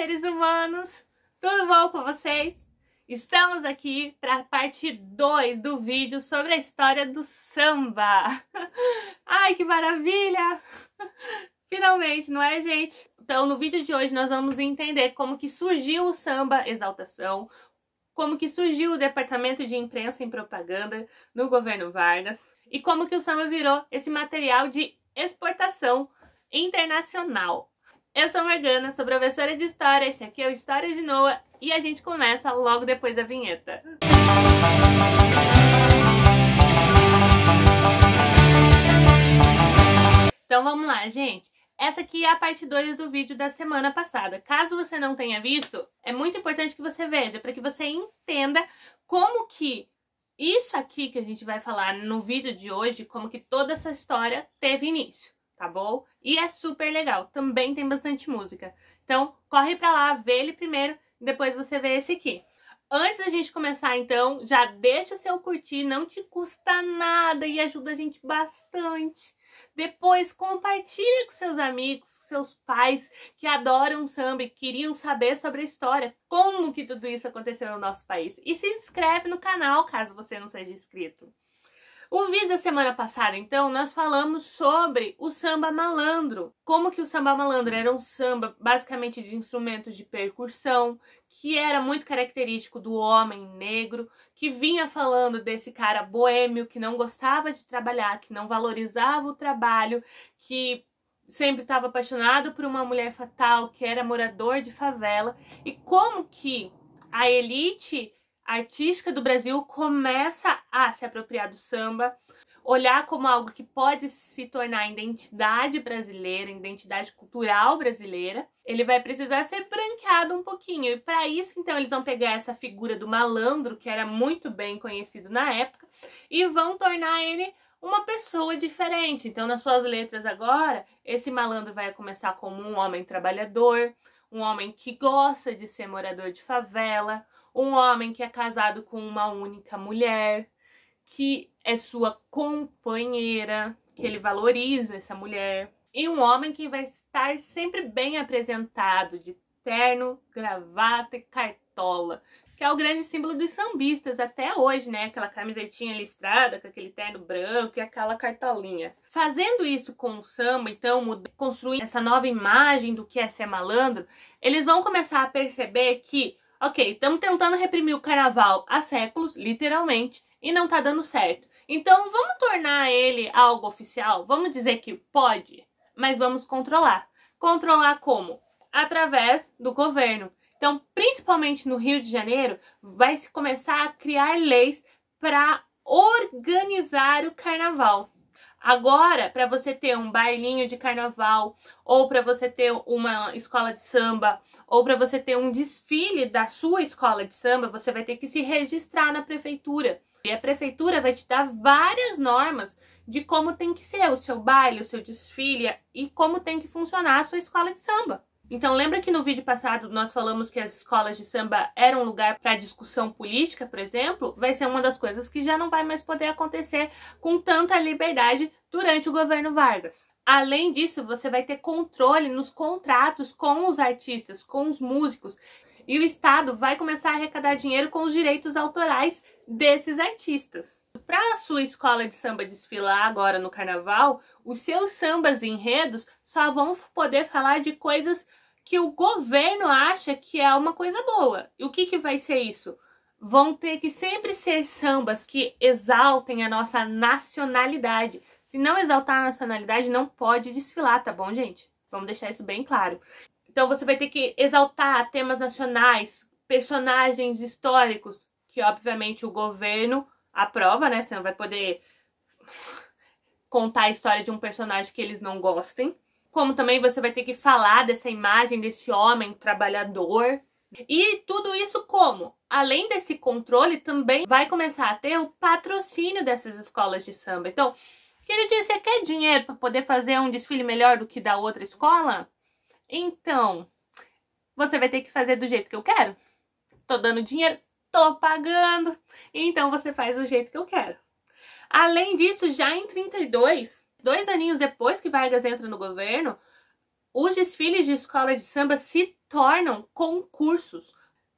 seres humanos! Tudo bom com vocês? Estamos aqui para a parte 2 do vídeo sobre a história do samba. Ai, que maravilha! Finalmente, não é, gente? Então, no vídeo de hoje nós vamos entender como que surgiu o samba exaltação, como que surgiu o departamento de imprensa e propaganda no governo Vargas e como que o samba virou esse material de exportação internacional. Eu sou Morgana, sou professora de História, esse aqui é o História de Noah e a gente começa logo depois da vinheta. Então vamos lá, gente. Essa aqui é a parte 2 do vídeo da semana passada. Caso você não tenha visto, é muito importante que você veja, para que você entenda como que isso aqui que a gente vai falar no vídeo de hoje, como que toda essa história teve início tá bom? E é super legal, também tem bastante música. Então, corre pra lá, vê ele primeiro, depois você vê esse aqui. Antes da gente começar, então, já deixa o seu curtir, não te custa nada e ajuda a gente bastante. Depois, compartilhe com seus amigos, com seus pais que adoram samba e queriam saber sobre a história, como que tudo isso aconteceu no nosso país. E se inscreve no canal, caso você não seja inscrito. O vídeo da semana passada, então, nós falamos sobre o samba malandro. Como que o samba malandro era um samba basicamente de instrumentos de percussão, que era muito característico do homem negro, que vinha falando desse cara boêmio que não gostava de trabalhar, que não valorizava o trabalho, que sempre estava apaixonado por uma mulher fatal, que era morador de favela, e como que a elite artística do Brasil começa a se apropriar do samba, olhar como algo que pode se tornar identidade brasileira, identidade cultural brasileira, ele vai precisar ser branqueado um pouquinho. E para isso, então, eles vão pegar essa figura do malandro, que era muito bem conhecido na época, e vão tornar ele uma pessoa diferente. Então, nas suas letras agora, esse malandro vai começar como um homem trabalhador, um homem que gosta de ser morador de favela, um homem que é casado com uma única mulher, que é sua companheira, que ele valoriza essa mulher, e um homem que vai estar sempre bem apresentado, de terno, gravata e cartola, que é o grande símbolo dos sambistas até hoje, né? Aquela camisetinha listrada com aquele terno branco e aquela cartolinha. Fazendo isso com o samba, então, construindo essa nova imagem do que é ser malandro, eles vão começar a perceber que Ok, estamos tentando reprimir o carnaval há séculos, literalmente, e não tá dando certo. Então vamos tornar ele algo oficial? Vamos dizer que pode, mas vamos controlar. Controlar como? Através do governo. Então, principalmente no Rio de Janeiro, vai se começar a criar leis para organizar o carnaval. Agora, para você ter um bailinho de carnaval, ou para você ter uma escola de samba, ou para você ter um desfile da sua escola de samba, você vai ter que se registrar na prefeitura. E a prefeitura vai te dar várias normas de como tem que ser o seu baile, o seu desfile e como tem que funcionar a sua escola de samba. Então, lembra que no vídeo passado nós falamos que as escolas de samba eram lugar para discussão política, por exemplo? Vai ser uma das coisas que já não vai mais poder acontecer com tanta liberdade durante o governo Vargas. Além disso, você vai ter controle nos contratos com os artistas, com os músicos, e o Estado vai começar a arrecadar dinheiro com os direitos autorais desses artistas. Para a sua escola de samba desfilar agora no carnaval, os seus sambas e enredos só vão poder falar de coisas que o governo acha que é uma coisa boa. E o que, que vai ser isso? Vão ter que sempre ser sambas que exaltem a nossa nacionalidade. Se não exaltar a nacionalidade, não pode desfilar, tá bom, gente? Vamos deixar isso bem claro. Então você vai ter que exaltar temas nacionais, personagens históricos, que obviamente o governo aprova, né? Você não vai poder contar a história de um personagem que eles não gostem como também você vai ter que falar dessa imagem desse homem trabalhador. E tudo isso como? Além desse controle, também vai começar a ter o patrocínio dessas escolas de samba. Então, queridinha, você quer dinheiro para poder fazer um desfile melhor do que da outra escola? Então, você vai ter que fazer do jeito que eu quero. Tô dando dinheiro, tô pagando. Então você faz do jeito que eu quero. Além disso, já em 32, dois aninhos depois que Vargas entra no governo, os desfiles de escola de samba se tornam concursos.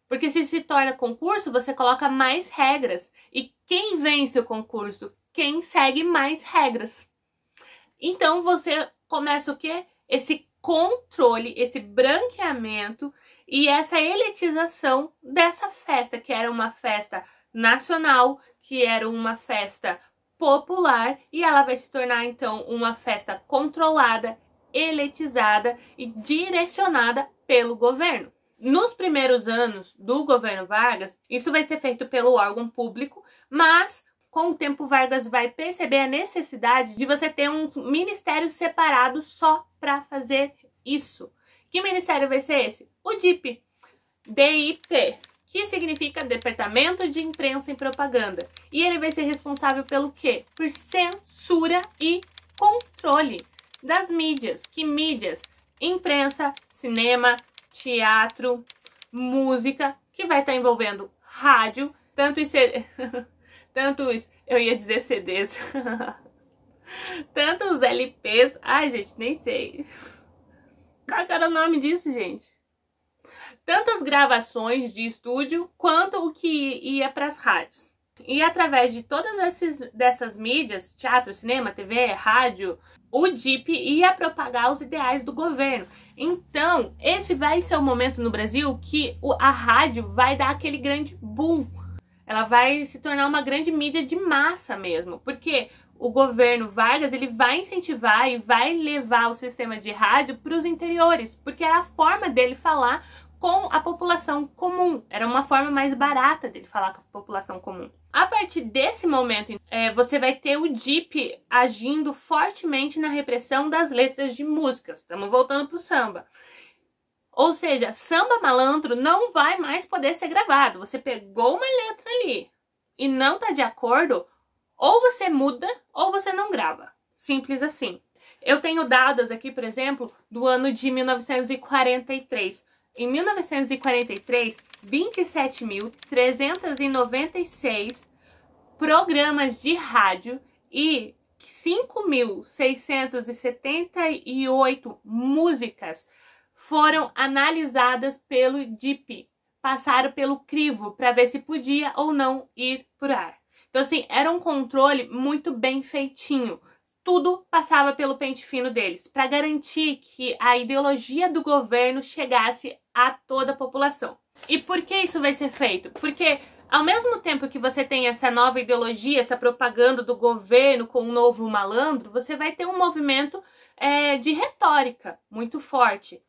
Porque se se torna concurso, você coloca mais regras. E quem vence o concurso? Quem segue mais regras. Então você começa o quê? Esse controle, esse branqueamento e essa elitização dessa festa, que era uma festa nacional, que era uma festa popular, e ela vai se tornar então uma festa controlada, elitizada e direcionada pelo governo. Nos primeiros anos do governo Vargas, isso vai ser feito pelo órgão público, mas com o tempo Vargas vai perceber a necessidade de você ter um ministério separado só para fazer isso. Que ministério vai ser esse? O DIP. DIP, que significa Departamento de Imprensa e Propaganda. E ele vai ser responsável pelo quê? Por censura e controle das mídias. Que mídias? Imprensa, cinema, teatro, música, que vai estar envolvendo rádio, tanto isso tantos, eu ia dizer CDs, tantos LPs, ai gente, nem sei. Qual era o nome disso, gente? Tantas gravações de estúdio quanto o que ia para as rádios. E através de todas esses, dessas mídias, teatro, cinema, TV, rádio, o DIP ia propagar os ideais do governo. Então, esse vai ser o momento no Brasil que a rádio vai dar aquele grande boom ela vai se tornar uma grande mídia de massa mesmo, porque o governo Vargas ele vai incentivar e vai levar o sistema de rádio para os interiores, porque era a forma dele falar com a população comum. Era uma forma mais barata dele falar com a população comum. A partir desse momento, é, você vai ter o DIP agindo fortemente na repressão das letras de músicas. Estamos voltando para o samba. Ou seja, samba malandro não vai mais poder ser gravado. Você pegou uma letra ali e não tá de acordo, ou você muda ou você não grava. Simples assim. Eu tenho dados aqui, por exemplo, do ano de 1943. Em 1943, 27.396 programas de rádio e 5.678 músicas foram analisadas pelo DIP, passaram pelo crivo para ver se podia ou não ir por ar. Então, assim, era um controle muito bem feitinho. Tudo passava pelo pente fino deles, para garantir que a ideologia do governo chegasse a toda a população. E por que isso vai ser feito? Porque ao mesmo tempo que você tem essa nova ideologia, essa propaganda do governo com um novo malandro, você vai ter um movimento é, de retórica muito forte.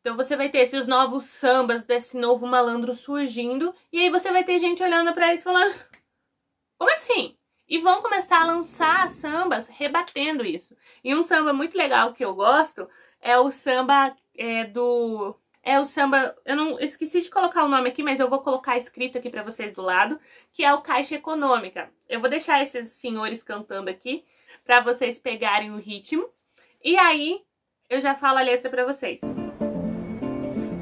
Então você vai ter esses novos sambas desse novo malandro surgindo e aí você vai ter gente olhando para eles falando: "Como assim?" E vão começar a lançar sambas rebatendo isso. E um samba muito legal que eu gosto é o samba é, do é o samba, eu não esqueci de colocar o nome aqui, mas eu vou colocar escrito aqui para vocês do lado, que é o Caixa Econômica. Eu vou deixar esses senhores cantando aqui para vocês pegarem o ritmo. E aí eu já falo a letra para vocês.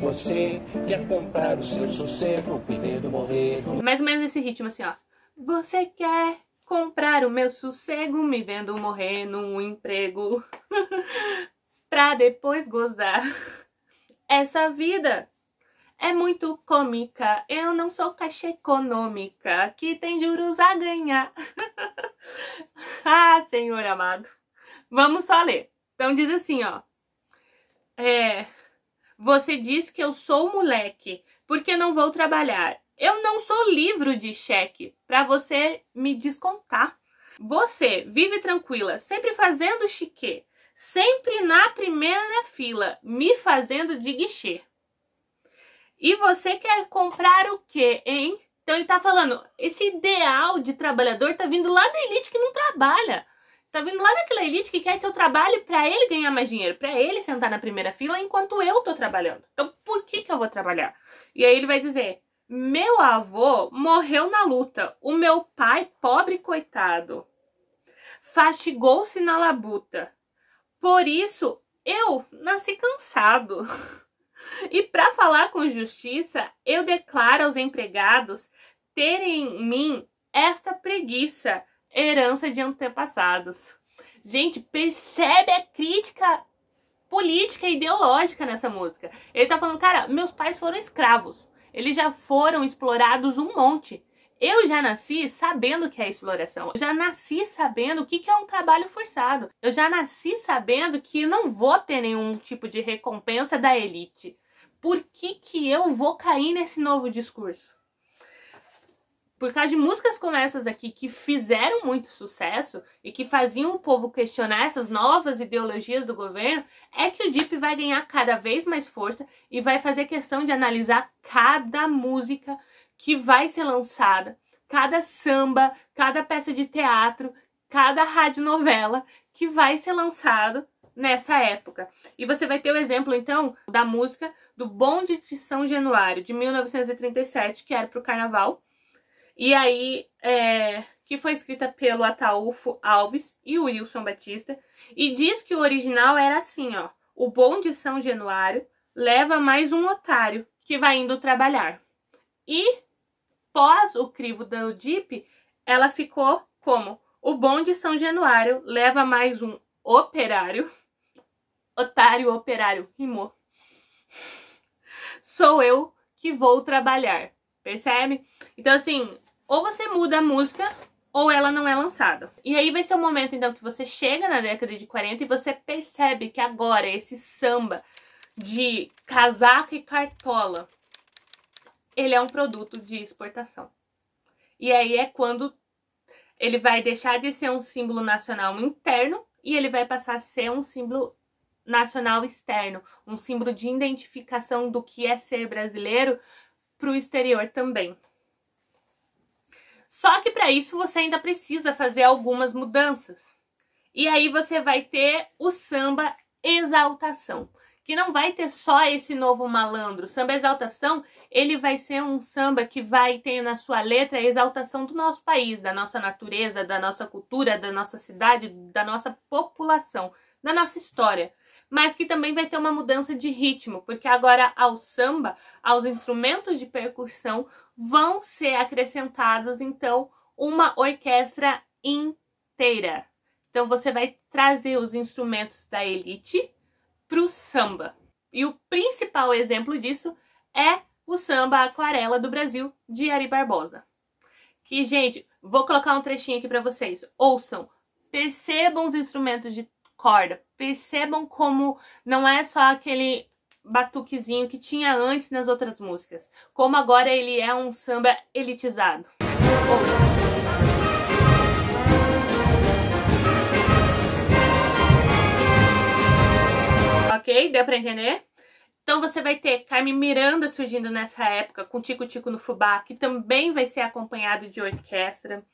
Você quer comprar o seu sossego, vivendo morrer. Mais ou menos esse ritmo assim, ó. Você quer comprar o meu sossego, me vendo morrer num emprego, pra depois gozar. Essa vida é muito cômica. Eu não sou caixa econômica, que tem juros a ganhar. ah, Senhor amado. Vamos só ler. Então diz assim, ó. É, você diz que eu sou moleque, porque não vou trabalhar. Eu não sou livro de cheque para você me descontar. Você vive tranquila, sempre fazendo chique, sempre na primeira fila, me fazendo de guichê. E você quer comprar o quê, hein? Então ele tá falando, esse ideal de trabalhador tá vindo lá da elite que não trabalha. Tá vindo lá daquela elite que quer que eu trabalhe para ele ganhar mais dinheiro, para ele sentar na primeira fila enquanto eu tô trabalhando. Então, por que que eu vou trabalhar? E aí ele vai dizer: "Meu avô morreu na luta. O meu pai, pobre coitado, fastigou-se na labuta. Por isso eu nasci cansado." E para falar com justiça, eu declaro aos empregados terem em mim esta preguiça herança de antepassados. Gente, percebe a crítica política e ideológica nessa música. Ele tá falando, cara, meus pais foram escravos. Eles já foram explorados um monte. Eu já nasci sabendo que é exploração. Eu já nasci sabendo o que é um trabalho forçado. Eu já nasci sabendo que não vou ter nenhum tipo de recompensa da elite. Por que, que eu vou cair nesse novo discurso? Por causa de músicas como essas aqui que fizeram muito sucesso e que faziam o povo questionar essas novas ideologias do governo, é que o Deep vai ganhar cada vez mais força e vai fazer questão de analisar cada música que vai ser lançada, cada samba, cada peça de teatro, cada radionovela que vai ser lançado nessa época. E você vai ter o exemplo, então, da música do Bonde de São Januário, de 1937, que era para o carnaval, e aí, é, que foi escrita pelo Ataúfo Alves e o Wilson Batista. E diz que o original era assim, ó. O bom de São Januário leva mais um otário que vai indo trabalhar. E pós o crivo do Dip, ela ficou como o bom de São Januário leva mais um operário. Otário, operário, rimou. Sou eu que vou trabalhar. Percebe? Então, assim, ou você muda a música ou ela não é lançada. E aí vai ser o momento então que você chega na década de 40 e você percebe que agora esse samba de casaco e cartola, ele é um produto de exportação. E aí é quando ele vai deixar de ser um símbolo nacional interno e ele vai passar a ser um símbolo nacional externo, um símbolo de identificação do que é ser brasileiro para o exterior também. Só que para isso você ainda precisa fazer algumas mudanças. E aí você vai ter o samba exaltação, que não vai ter só esse novo malandro. O samba exaltação, ele vai ser um samba que vai ter na sua letra a exaltação do nosso país, da nossa natureza, da nossa cultura, da nossa cidade, da nossa população, da nossa história mas que também vai ter uma mudança de ritmo, porque agora ao samba, aos instrumentos de percussão, vão ser acrescentados então uma orquestra inteira. Então você vai trazer os instrumentos da elite para o samba. E o principal exemplo disso é o samba Aquarela do Brasil de Ari Barbosa. Que, gente, vou colocar um trechinho aqui para vocês. Ouçam, percebam os instrumentos de corda. Percebam como não é só aquele batuquezinho que tinha antes nas outras músicas, como agora ele é um samba elitizado. Ok? Deu pra entender? Então você vai ter Carmen Miranda surgindo nessa época com Tico Tico no Fubá, que também vai ser acompanhado de orquestra.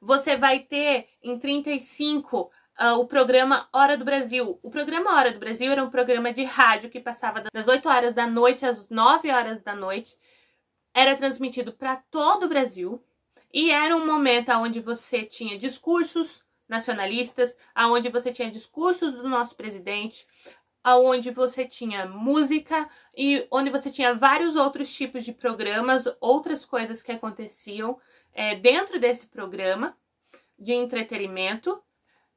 Você vai ter em 35 uh, o programa Hora do Brasil. O programa Hora do Brasil era um programa de rádio que passava das 8 horas da noite às 9 horas da noite. Era transmitido para todo o Brasil e era um momento onde você tinha discursos nacionalistas, aonde você tinha discursos do nosso presidente, aonde você tinha música e onde você tinha vários outros tipos de programas, outras coisas que aconteciam é, dentro desse programa de entretenimento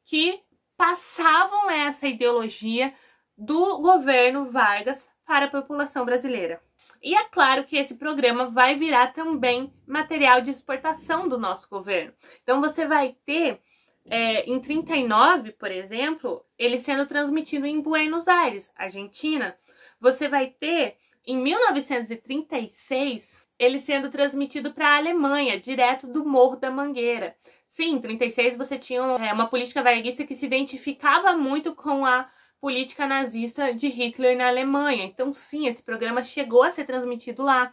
que passavam essa ideologia do governo Vargas para a população brasileira. E é claro que esse programa vai virar também material de exportação do nosso governo. Então você vai ter, é, em 39, por exemplo, ele sendo transmitido em Buenos Aires, Argentina. Você vai ter, em 1936, ele sendo transmitido para a Alemanha, direto do Morro da Mangueira. Sim, em 36 você tinha é, uma política varguista que se identificava muito com a política nazista de Hitler na Alemanha. Então, sim, esse programa chegou a ser transmitido lá.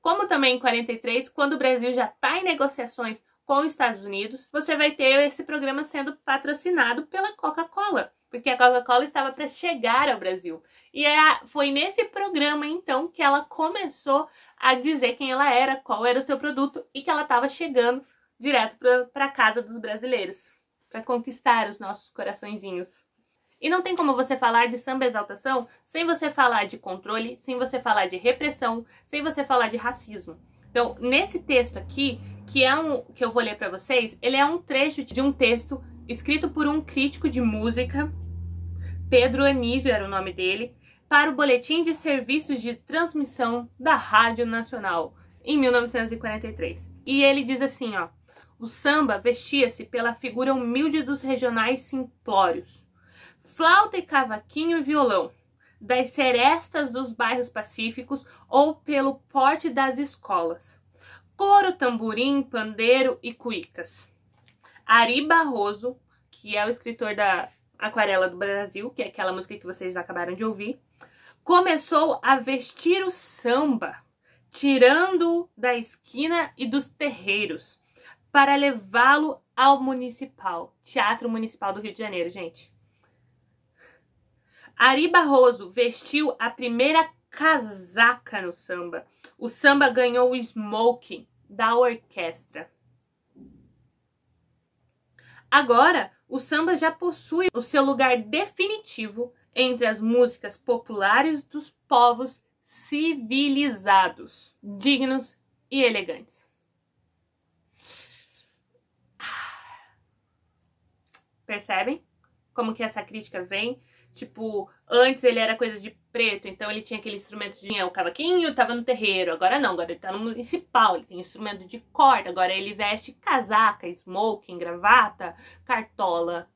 Como também em 43, quando o Brasil já está em negociações com os Estados Unidos, você vai ter esse programa sendo patrocinado pela Coca-Cola, porque a Coca-Cola estava para chegar ao Brasil. E é, foi nesse programa, então, que ela começou a dizer quem ela era, qual era o seu produto e que ela estava chegando direto para casa dos brasileiros, para conquistar os nossos coraçõezinhos. E não tem como você falar de samba exaltação sem você falar de controle, sem você falar de repressão, sem você falar de racismo. Então, nesse texto aqui, que é um que eu vou ler para vocês, ele é um trecho de um texto escrito por um crítico de música Pedro Anísio era o nome dele, para o Boletim de Serviços de Transmissão da Rádio Nacional, em 1943. E ele diz assim, ó: o samba vestia-se pela figura humilde dos regionais simplórios. Flauta e cavaquinho e violão, das serestas dos bairros pacíficos ou pelo porte das escolas. Coro, tamborim, pandeiro e cuicas. Ari Barroso, que é o escritor da Aquarela do Brasil, que é aquela música que vocês acabaram de ouvir, começou a vestir o samba, tirando-o da esquina e dos terreiros, para levá-lo ao municipal, Teatro Municipal do Rio de Janeiro, gente. Ari Barroso vestiu a primeira casaca no samba. O samba ganhou o smoking da orquestra. Agora, o samba já possui o seu lugar definitivo entre as músicas populares dos povos civilizados, dignos e elegantes. Percebem como que essa crítica vem? Tipo, antes ele era coisa de preto, então ele tinha aquele instrumento de o cavaquinho, tava no terreiro. Agora não, agora ele tá no municipal, ele tem instrumento de corda, agora ele veste casaca, smoking, gravata, cartola.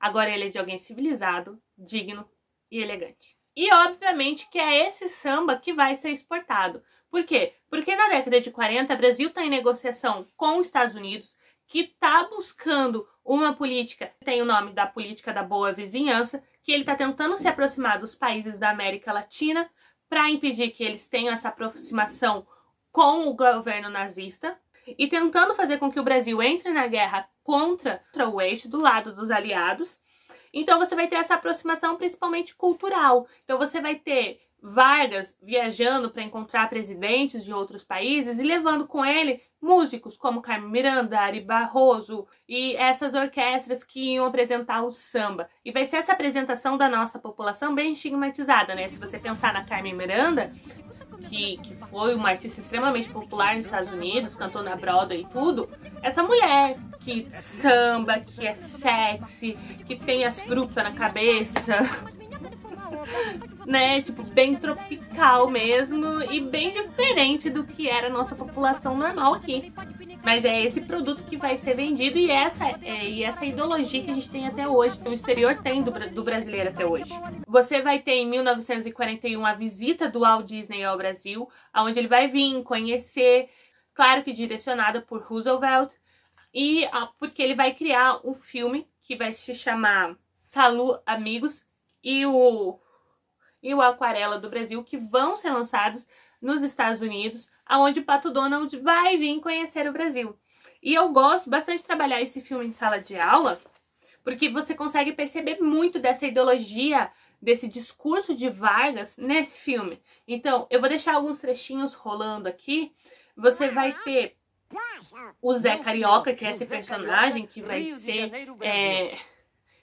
Agora ele é de alguém civilizado, digno e elegante. E obviamente que é esse samba que vai ser exportado. Por quê? Porque na década de 40 o Brasil está em negociação com os Estados Unidos, que está buscando uma política, tem o nome da política da boa vizinhança, que ele está tentando se aproximar dos países da América Latina para impedir que eles tenham essa aproximação com o governo nazista e tentando fazer com que o Brasil entre na guerra contra, o eixo do lado dos aliados. Então você vai ter essa aproximação principalmente cultural. Então você vai ter Vargas viajando para encontrar presidentes de outros países e levando com ele músicos como Carmen Miranda, Ari Barroso e essas orquestras que iam apresentar o samba. E vai ser essa apresentação da nossa população bem estigmatizada, né? Se você pensar na Carmen Miranda, que, que foi uma artista extremamente popular nos Estados Unidos, cantou na Broadway e tudo, essa mulher que samba, que é sexy, que tem as frutas na cabeça, né? Tipo, bem tropical mesmo e bem diferente do que era a nossa população normal aqui. Mas é esse produto que vai ser vendido e essa, é, e essa ideologia que a gente tem até hoje, que o exterior tem do, do brasileiro até hoje. Você vai ter em 1941 a visita do Walt Disney ao Brasil, onde ele vai vir conhecer, claro que direcionada por Roosevelt, e porque ele vai criar um filme que vai se chamar Salu Amigos, e o e o Aquarela do Brasil, que vão ser lançados nos Estados Unidos, aonde o Pato Donald vai vir conhecer o Brasil. E eu gosto bastante de trabalhar esse filme em sala de aula, porque você consegue perceber muito dessa ideologia, desse discurso de Vargas nesse filme. Então, eu vou deixar alguns trechinhos rolando aqui. Você vai ter o Zé Carioca, que é esse personagem que vai ser. É,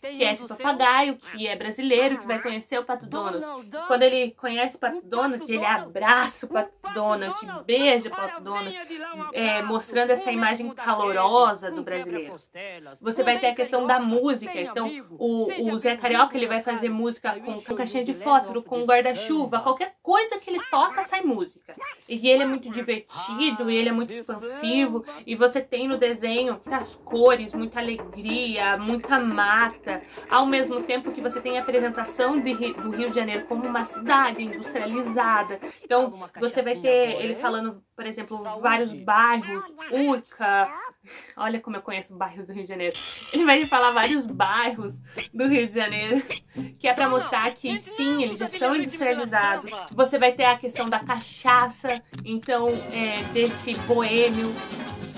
que é esse papagaio, que é brasileiro, que vai conhecer o Pato Donald. Quando ele conhece o Pato Donald, ele abraça o Pato Donald, beija o Pato Donald, é, mostrando essa imagem calorosa do brasileiro. Você vai ter a questão da música. Então, o, o Zé Carioca ele vai fazer música com, com caixinha de fósforo, com guarda-chuva, qualquer coisa que ele toca sai música. E ele é muito divertido, e ele é muito expansivo, e você tem no desenho muitas cores, muita alegria, muita mata ao mesmo tempo que você tem a apresentação do Rio de Janeiro como uma cidade industrializada. Então, você vai ter ele falando, por exemplo, vários bairros, Urca. Olha como eu conheço bairros do Rio de Janeiro. Ele vai falar vários bairros do Rio de Janeiro, que é para mostrar que sim, eles já são industrializados. Você vai ter a questão da cachaça, então, é, desse boêmio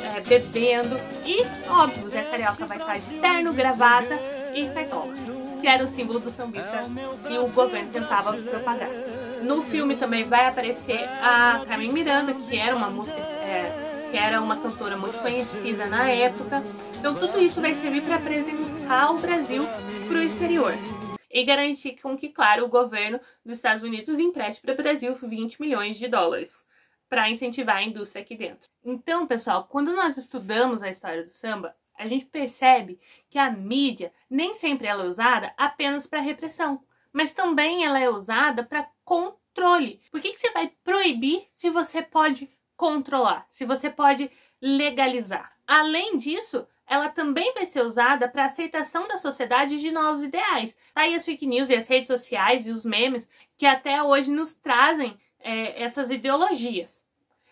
é, bebendo. E, óbvio, o Zé Carioca vai estar de terno, gravata e que era o símbolo do sambista que o governo tentava propagar. No filme também vai aparecer a Carmen Miranda, que era uma música, é, que era uma cantora muito conhecida na época. Então tudo isso vai servir para apresentar o Brasil para o exterior e garantir com que, claro, o governo dos Estados Unidos empreste para o Brasil 20 milhões de dólares para incentivar a indústria aqui dentro. Então, pessoal, quando nós estudamos a história do samba, a gente percebe que a mídia nem sempre ela é usada apenas para repressão, mas também ela é usada para controle. Por que, que você vai proibir se você pode controlar, se você pode legalizar? Além disso, ela também vai ser usada para aceitação da sociedade de novos ideais. Tá aí as fake news e as redes sociais e os memes que até hoje nos trazem é, essas ideologias.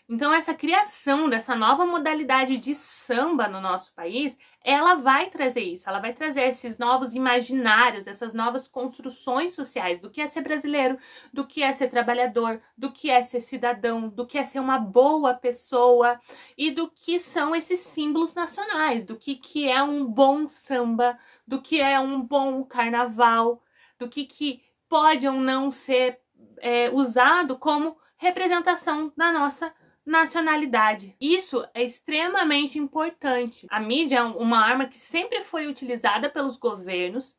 Então, essa criação dessa nova modalidade de samba no nosso país, ela vai trazer isso, ela vai trazer esses novos imaginários, essas novas construções sociais do que é ser brasileiro, do que é ser trabalhador, do que é ser cidadão, do que é ser uma boa pessoa e do que são esses símbolos nacionais, do que, que é um bom samba, do que é um bom carnaval, do que, que pode ou não ser é, usado como representação da nossa nacionalidade. Isso é extremamente importante. A mídia é uma arma que sempre foi utilizada pelos governos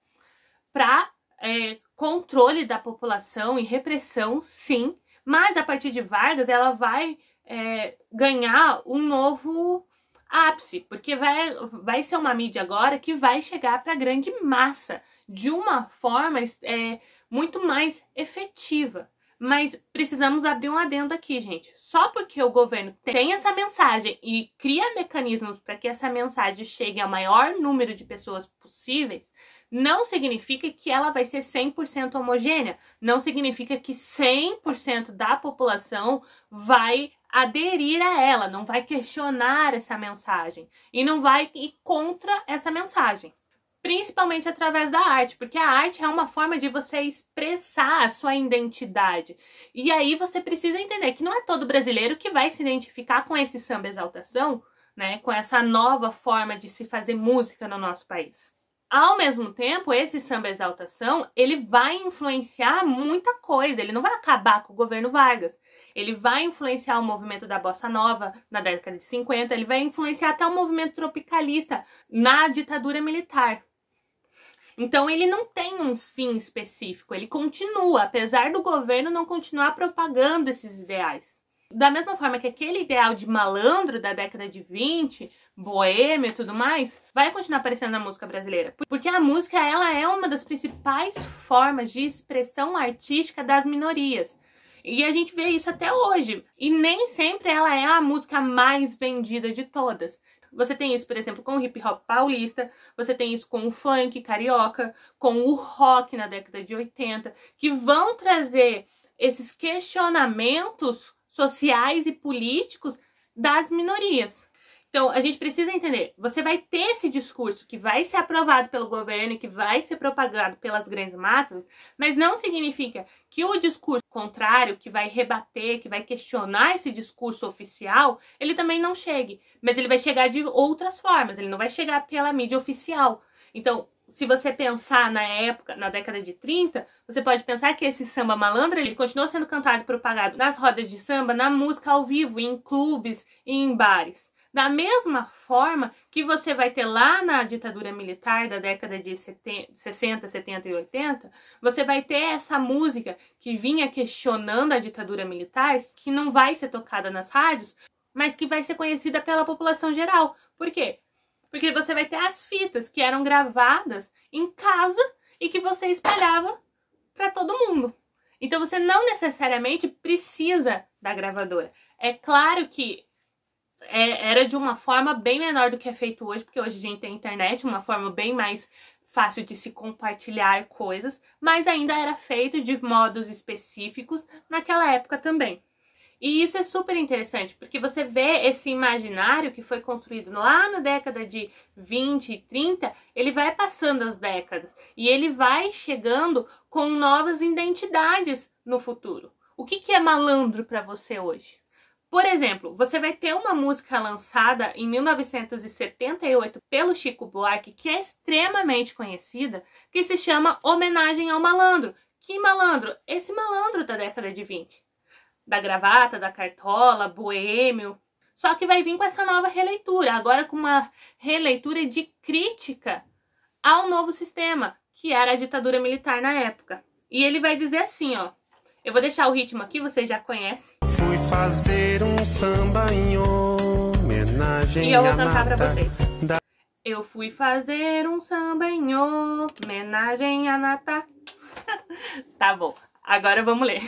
para é, controle da população e repressão, sim, mas a partir de Vargas ela vai é, ganhar um novo ápice, porque vai, vai ser uma mídia agora que vai chegar para a grande massa de uma forma é, muito mais efetiva. Mas precisamos abrir um adendo aqui, gente. Só porque o governo tem essa mensagem e cria mecanismos para que essa mensagem chegue ao maior número de pessoas possíveis, não significa que ela vai ser 100% homogênea. Não significa que 100% da população vai aderir a ela, não vai questionar essa mensagem e não vai ir contra essa mensagem principalmente através da arte, porque a arte é uma forma de você expressar a sua identidade. E aí você precisa entender que não é todo brasileiro que vai se identificar com esse samba exaltação, né, com essa nova forma de se fazer música no nosso país. Ao mesmo tempo, esse samba exaltação, ele vai influenciar muita coisa, ele não vai acabar com o governo Vargas. Ele vai influenciar o movimento da bossa nova na década de 50, ele vai influenciar até o movimento tropicalista na ditadura militar. Então ele não tem um fim específico, ele continua, apesar do governo não continuar propagando esses ideais. Da mesma forma que aquele ideal de malandro da década de 20, boêmio e tudo mais, vai continuar aparecendo na música brasileira. Porque a música ela é uma das principais formas de expressão artística das minorias. E a gente vê isso até hoje. E nem sempre ela é a música mais vendida de todas. Você tem isso, por exemplo, com o hip hop paulista, você tem isso com o funk carioca, com o rock na década de 80, que vão trazer esses questionamentos sociais e políticos das minorias. Então, a gente precisa entender, você vai ter esse discurso que vai ser aprovado pelo governo e que vai ser propagado pelas grandes massas, mas não significa que o discurso contrário, que vai rebater, que vai questionar esse discurso oficial, ele também não chegue, mas ele vai chegar de outras formas, ele não vai chegar pela mídia oficial. Então, se você pensar na época, na década de 30, você pode pensar que esse samba malandro, ele continuou sendo cantado e propagado nas rodas de samba, na música ao vivo, em clubes e em bares. Da mesma forma que você vai ter lá na ditadura militar da década de 70, 60, 70 e 80, você vai ter essa música que vinha questionando a ditadura militar, que não vai ser tocada nas rádios, mas que vai ser conhecida pela população geral. Por quê? Porque você vai ter as fitas que eram gravadas em casa e que você espalhava para todo mundo. Então você não necessariamente precisa da gravadora. É claro que é, era de uma forma bem menor do que é feito hoje, porque hoje a gente tem internet, uma forma bem mais fácil de se compartilhar coisas, mas ainda era feito de modos específicos naquela época também. E isso é super interessante, porque você vê esse imaginário que foi construído lá na década de 20 e 30, ele vai passando as décadas e ele vai chegando com novas identidades no futuro. O que, que é malandro para você hoje? Por exemplo, você vai ter uma música lançada em 1978 pelo Chico Buarque, que é extremamente conhecida, que se chama Homenagem ao Malandro. Que malandro? Esse malandro da década de 20. Da gravata, da cartola, boêmio. Só que vai vir com essa nova releitura, agora com uma releitura de crítica ao novo sistema, que era a ditadura militar na época. E ele vai dizer assim, ó. Eu vou deixar o ritmo aqui, vocês já conhecem fazer um samba em homenagem e eu vou cantar pra vocês. Da... Eu fui fazer um samba em homenagem a Nata. tá bom, agora vamos ler.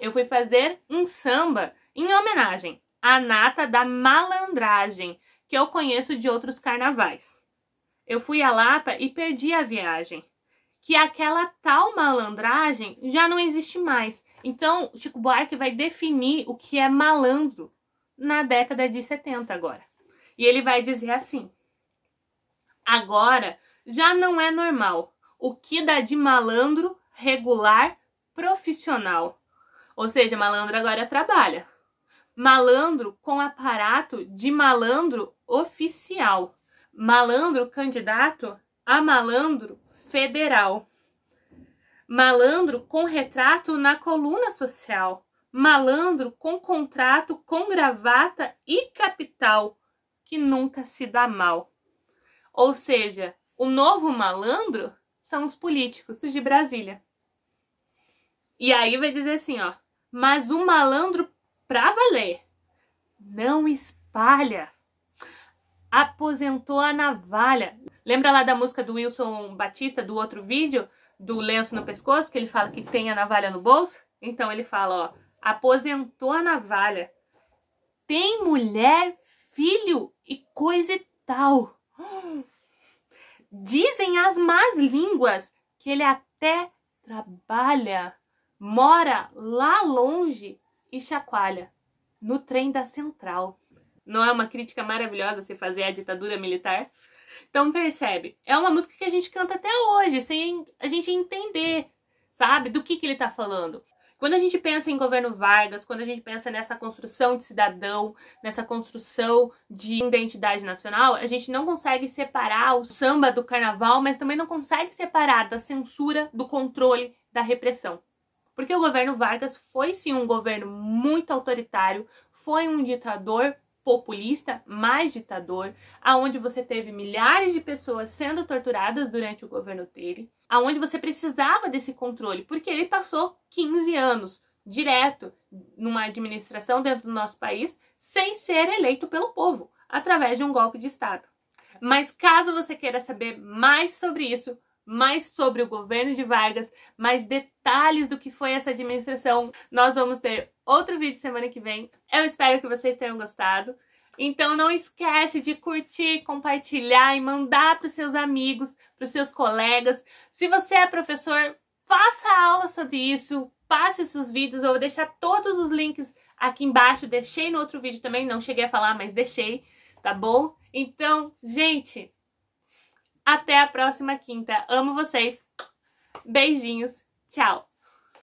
Eu fui fazer um samba em homenagem à Nata da Malandragem, que eu conheço de outros carnavais. Eu fui a Lapa e perdi a viagem. Que aquela tal malandragem já não existe mais. Então, Chico Buarque vai definir o que é malandro na década de 70 agora. E ele vai dizer assim: Agora já não é normal. O que dá de malandro regular profissional. Ou seja, malandro agora trabalha. Malandro com aparato de malandro oficial. Malandro candidato a malandro federal. Malandro com retrato na coluna social. Malandro com contrato com gravata e capital, que nunca se dá mal. Ou seja, o novo malandro são os políticos de Brasília. E aí vai dizer assim, ó, mas o malandro pra valer não espalha. Aposentou a navalha. Lembra lá da música do Wilson Batista do outro vídeo, do lenço no pescoço, que ele fala que tem a navalha no bolso? Então ele fala, ó, aposentou a navalha. Tem mulher, filho e coisa e tal. Dizem as más línguas que ele até trabalha, mora lá longe e chacoalha no trem da central. Não é uma crítica maravilhosa se fazer à ditadura militar? Então percebe, é uma música que a gente canta até hoje, sem a gente entender, sabe, do que, que ele tá falando. Quando a gente pensa em governo Vargas, quando a gente pensa nessa construção de cidadão, nessa construção de identidade nacional, a gente não consegue separar o samba do carnaval, mas também não consegue separar da censura, do controle, da repressão. Porque o governo Vargas foi sim um governo muito autoritário, foi um ditador populista, mais ditador, aonde você teve milhares de pessoas sendo torturadas durante o governo dele, aonde você precisava desse controle, porque ele passou 15 anos direto numa administração dentro do nosso país sem ser eleito pelo povo, através de um golpe de Estado. Mas caso você queira saber mais sobre isso, mais sobre o governo de Vargas, mais detalhes do que foi essa administração, nós vamos ter outro vídeo semana que vem. Eu espero que vocês tenham gostado. Então não esquece de curtir, compartilhar e mandar para os seus amigos, para os seus colegas. Se você é professor, faça aula sobre isso, passe esses vídeos, eu vou deixar todos os links aqui embaixo, deixei no outro vídeo também, não cheguei a falar, mas deixei, tá bom? Então, gente, até a próxima quinta. Amo vocês. Beijinhos. Tchau.